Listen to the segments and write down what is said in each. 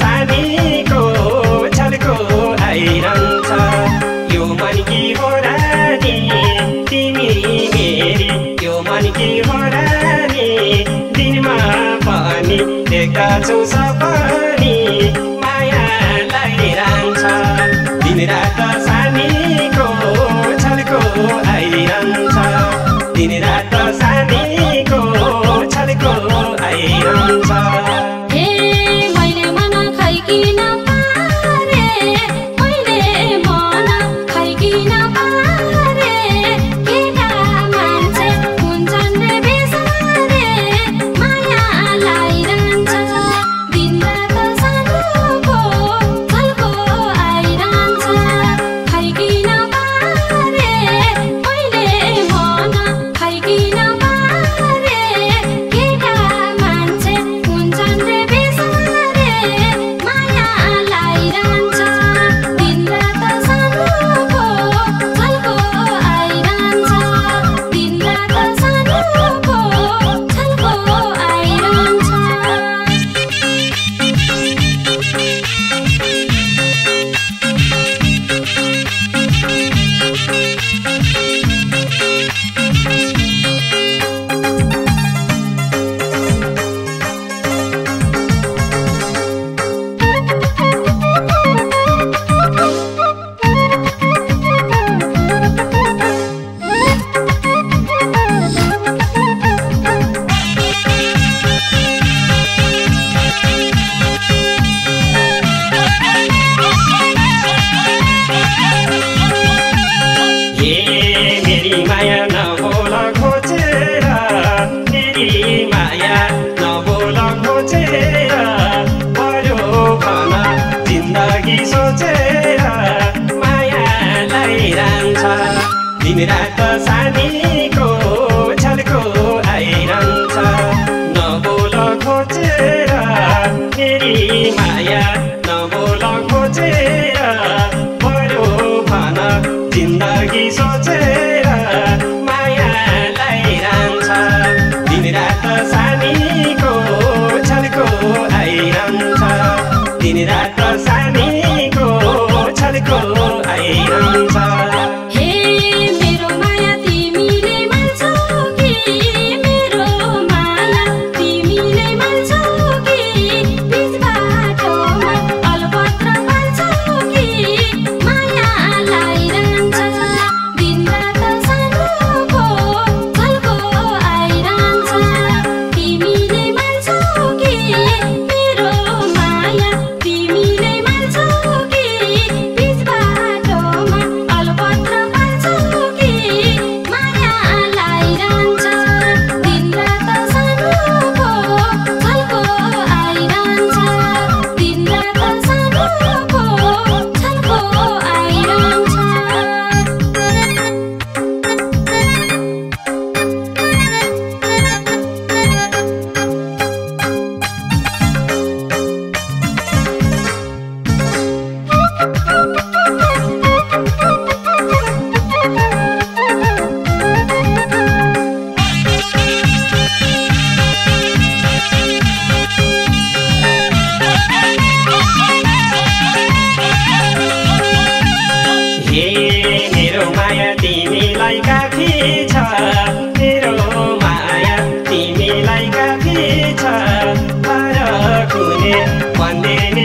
सानीको छलको आइरहन्छ यो मन कि हो रानी तिमी मेरी। यो मन कि हो रानी दिनमा पनि देख्दा छौ सपनी माया लागिरहन्छ दिन रात सानीको छलको जिन्दगी सोचेर मायालाई रहन्छ दिन रात सानीको छलको आइरहन्छ नबोल खोजेर फेरि माया नबोल खोजेर बरु भन। जिन्दगी सोचेर तिमीलाई काफी छ मेरो माया तिमीलाई काफी छ कुने भन्ने नै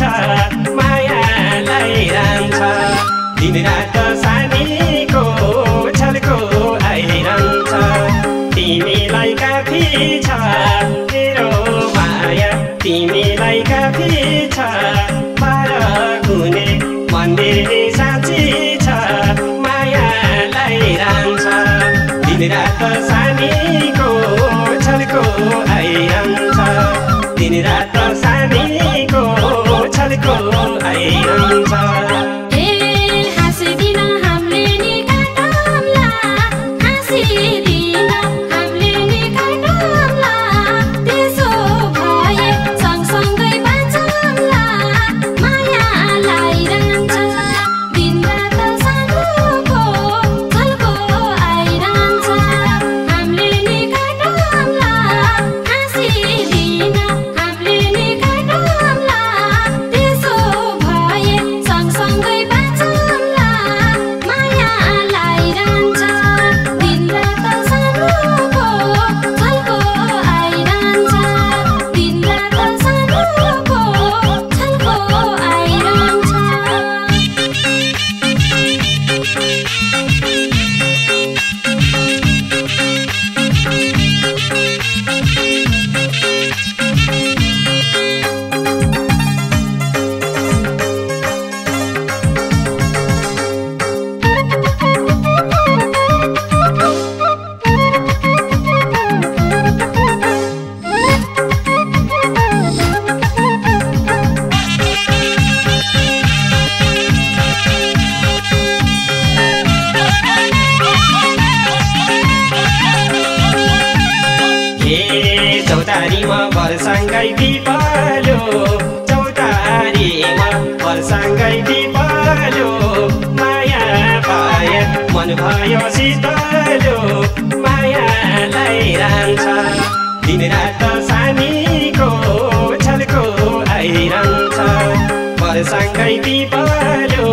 छ। मायालाई रान्छ। दिन रात सानीको छलको आइरहन्छ तिमीलाई काफी छ मेरो माया तिमीलाई काफी छ दिनरात सानीको छलको आइरहन्छ दिनरात पिपल्यो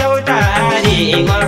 चौतारीमा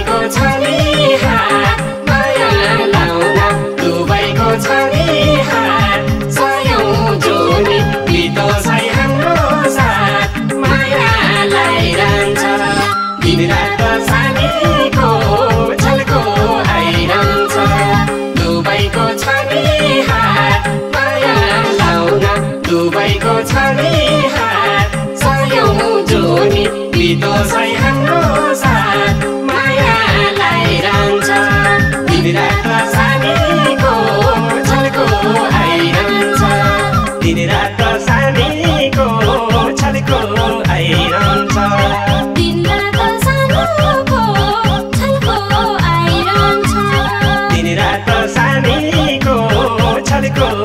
दुबईको छ हात माया लाउला दुबईको छ हात सयौँ जोडी बितो सय हाम्रो साथ। माया लाइरहन्छ दिन रात दिन रात सानीको छोडेको छोडेको छ रात सानैको छोडेको